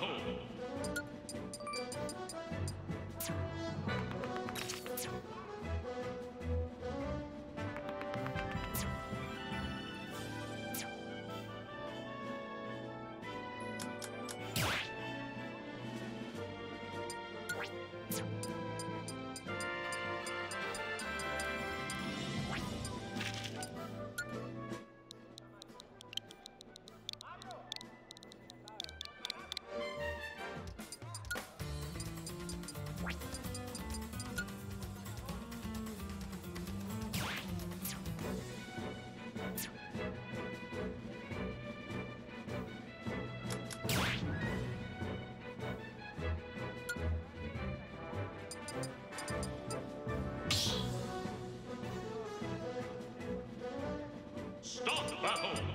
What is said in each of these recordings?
battle. Battle.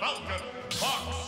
Falcon, Fox!